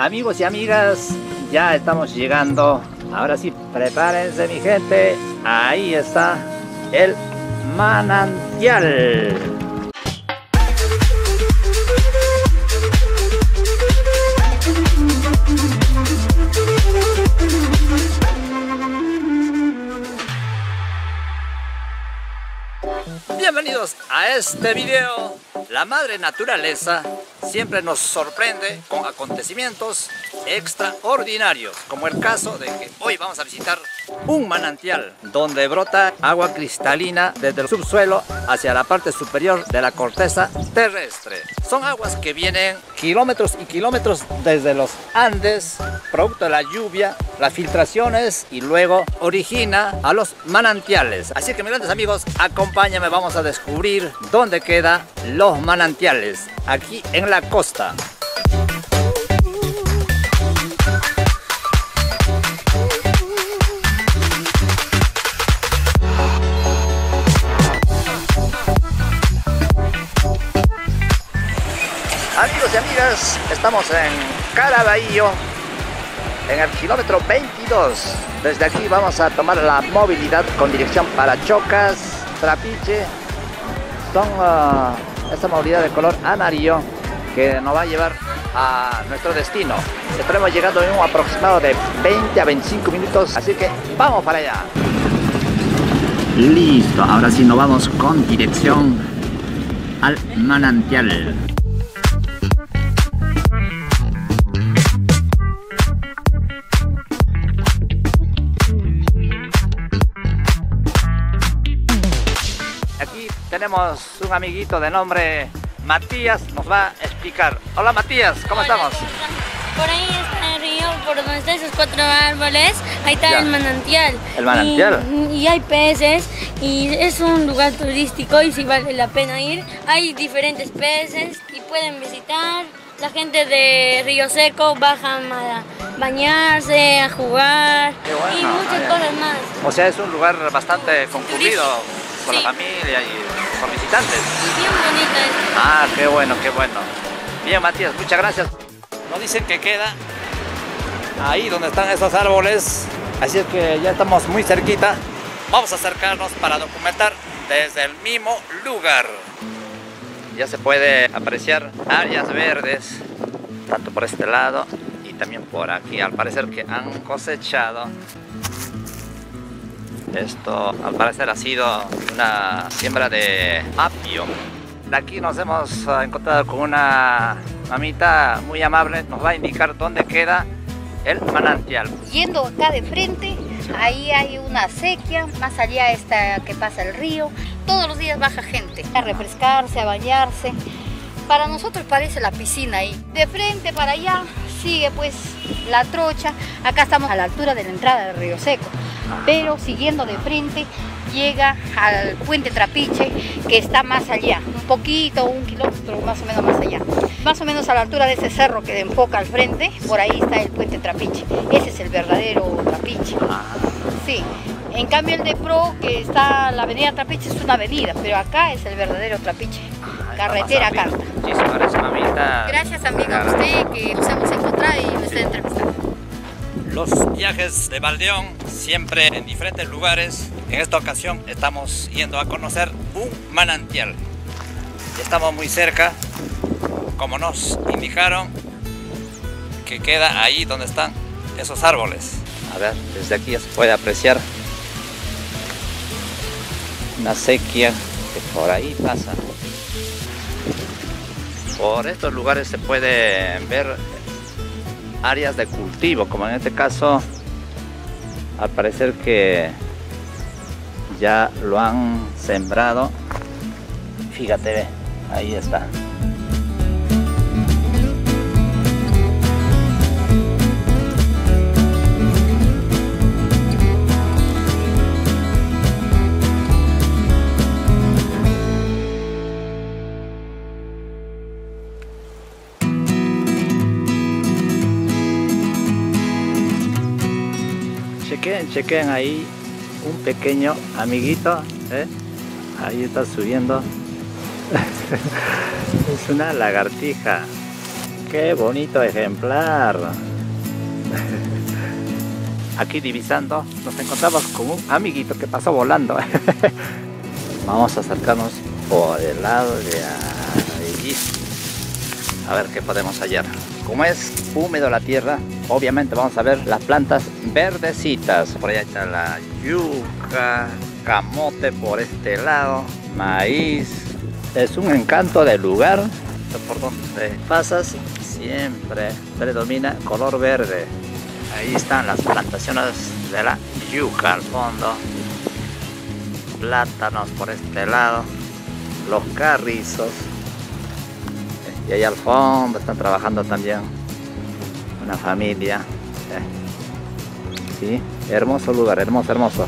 Amigos y amigas, ya estamos llegando. Ahora sí, prepárense mi gente. Ahí está el manantial. Bienvenidos a este video. La madre naturaleza siempre nos sorprende con acontecimientos extraordinarios, como el caso de que hoy vamos a visitar un manantial donde brota agua cristalina desde el subsuelo hacia la parte superior de la corteza terrestre. Son aguas que vienen kilómetros y kilómetros desde los Andes, producto de la lluvia, las filtraciones y luego origina a los manantiales. Así que mis grandes amigos, acompáñame, vamos a descubrir dónde quedan los manantiales, aquí en la costa. Amigos y amigas, estamos en Caraballo, en el kilómetro 22. Desde aquí vamos a tomar la movilidad con dirección para Chocas, Trapiche. Son uh, esta movilidad de color amarillo que nos va a llevar a nuestro destino. Estaremos llegando en un aproximado de 20 a 25 minutos, así que vamos para allá. Listo, ahora sí nos vamos con dirección al manantial. Aquí tenemos un amiguito de nombre Matías, nos va a explicar. Hola Matías, ¿cómo Hola, estamos? Por ahí está el río, por donde están esos cuatro árboles, ahí está Ya. el manantial. El manantial. Y, y hay peces, y es un lugar turístico y sí vale la pena ir. Hay diferentes peces y pueden visitar. La gente de Río Seco bajan a bañarse, a jugar bueno, y muchas cosas más. O sea, es un lugar bastante concurrido Sí. la familia y por visitantes. Y bien bonita es. Ah, qué bueno, qué bueno. Bien, Matías, muchas gracias. Nos dicen que queda ahí donde están esos árboles, así es que ya estamos muy cerquita. Vamos a acercarnos para documentar desde el mismo lugar. Ya se puede apreciar áreas verdes, tanto por este lado y también por aquí. Al parecer que han cosechado. Esto al parecer ha sido una siembra de apio. De aquí nos hemos ah, encontrado con una mamita muy amable, nos va a indicar dónde queda el manantial. Yendo acá de frente, ahí hay una sequía, más allá está que pasa el río. Todos los días baja gente a refrescarse, a bañarse. Para nosotros parece la piscina ahí. De frente para allá sigue pues la trocha. Acá estamos a la altura de la entrada del río Seco. Pero siguiendo de frente llega al puente Trapiche que está más allá, un poquito, un kilómetro más o menos más allá. Más o menos a la altura de ese cerro que enfoca al frente, por ahí está el puente Trapiche. Ese es el verdadero Trapiche. Sí. En cambio el de Pro, que está la avenida Trapiche, es una avenida, pero acá es el verdadero Trapiche. Carretera acá. Muchísimas gracias, mamita. Gracias amiga a usted que nos hemos encontrado y me está entrevistando. Los viajes de Valdeón siempre en diferentes lugares. En esta ocasión estamos yendo a conocer un manantial. Estamos muy cerca, como nos indicaron, que queda ahí donde están esos árboles. A ver, desde aquí ya se puede apreciar una sequía que por ahí pasa. Por estos lugares se puede ver áreas de cultivo, como en este caso, al parecer que ya lo han sembrado. Fíjate, ahí está. Chequen, chequen ahí un pequeño amiguito. ¿eh? Ahí está subiendo. es una lagartija. Qué bonito ejemplar. Aquí divisando nos encontramos con un amiguito que pasó volando. Vamos a acercarnos por el lado de allí. A ver qué podemos hallar. Como es húmedo la tierra, obviamente vamos a ver las plantas verdecitas. Por allá está la yuca, camote por este lado, maíz. Es un encanto del lugar. Por donde pasas siempre predomina color verde. Ahí están las plantaciones de la yuca al fondo. Plátanos por este lado. Los carrizos. Y ahí al fondo están trabajando también una familia. Sí, hermoso lugar, hermoso, hermoso.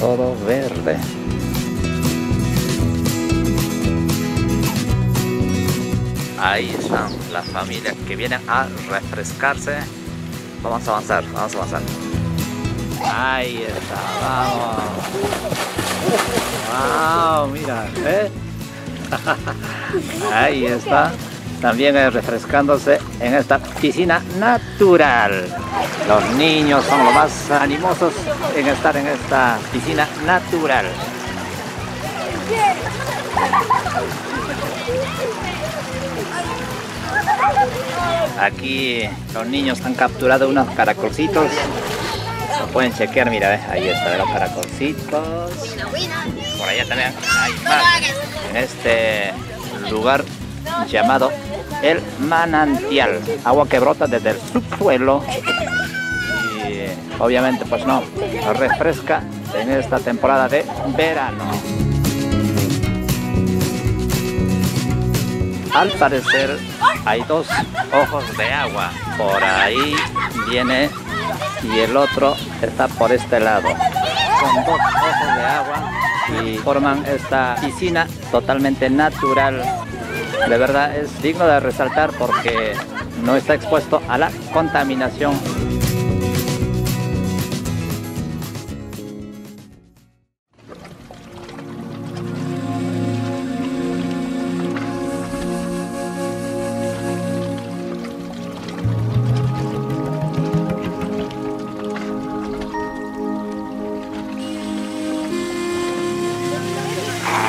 todo verde. Ahí están las familias que vienen a refrescarse. Vamos a avanzar, vamos a avanzar. Ahí está, vamos. Wow, mira, ¿eh? Ahí está. También es refrescándose en esta piscina natural. Los niños son los más animosos en estar en esta piscina natural. Aquí los niños han capturado unos caracolcitos. Lo pueden chequear, mira, ¿ves? ahí está, los caracolcitos. Por allá también hay. En este lugar llamado el manantial. Agua que brota desde el subsuelo. Y obviamente pues no, refresca en esta temporada de verano. Al parecer hay dos ojos de agua. Por ahí viene y el otro está por este lado. Son dos ojos de agua y forman esta piscina totalmente natural. De verdad es digno de resaltar porque no está expuesto a la contaminación.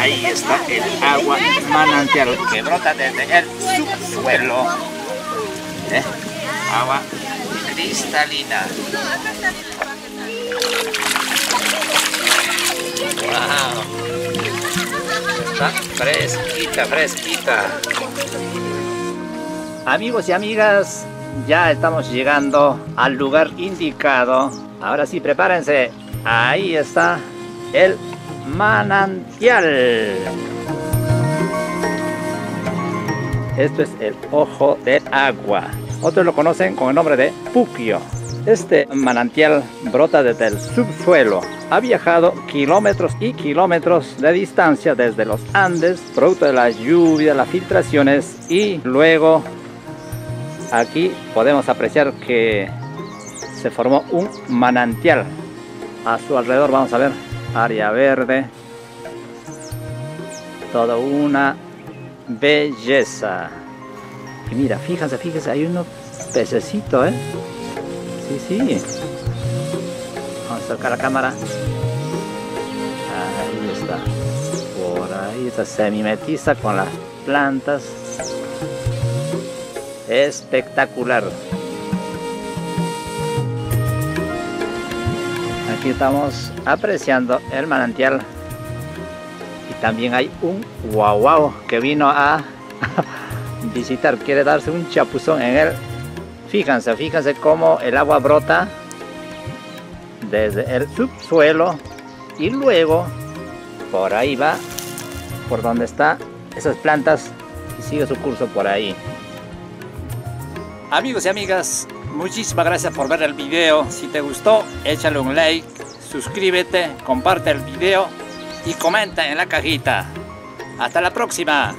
Ahí está el agua manantial que brota desde el subsuelo. ¿Eh? Agua cristalina. Wow. Está fresquita, fresquita. Amigos y amigas, ya estamos llegando al lugar indicado. Ahora sí, prepárense. Ahí está el manantial. Esto es el ojo de agua. Otros lo conocen con el nombre de Puquio. Este manantial brota desde el subsuelo. Ha viajado kilómetros y kilómetros de distancia desde los Andes, producto de la lluvia, las filtraciones y luego aquí podemos apreciar que se formó un manantial. A su alrededor vamos a ver área verde. Toda una belleza. Y mira, fíjense, fíjense, hay unos pececitos, ¿eh? Sí, sí. Vamos a acercar la cámara. Ahí está. Por ahí está semimetiza con las plantas. Espectacular. Aquí estamos apreciando el manantial y también hay un guau guau que vino a visitar, quiere darse un chapuzón en él. Fíjense, fíjense cómo el agua brota desde el subsuelo y luego por ahí va, por donde está esas plantas y sigue su curso por ahí. Amigos y amigas, muchísimas gracias por ver el video. Si te gustó, échale un like, suscríbete, comparte el video y comenta en la cajita. Hasta la próxima.